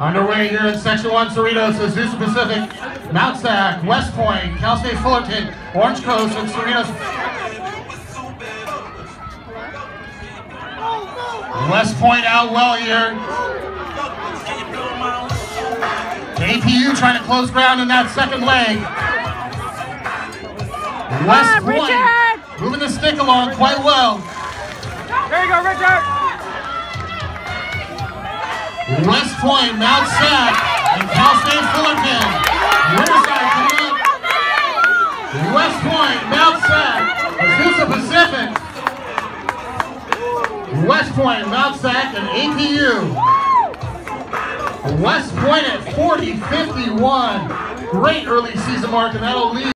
Underway here in Section 1 Cerritos, Azusa Pacific, Mount Sac, West Point, Cal State Fullerton, Orange Coast, and Cerritos. West Point out well here. APU trying to close ground in that second leg. West on, Point Richard! moving the stick along quite well. There you go, Richard! West Point, Mount Sac, and Cal State Fullerton. Riverside coming up. West Point, Mount Sac, Azusa Pacific. West Point, Mount Sac, and APU. West Point at 40-51. Great early season mark, and that'll lead.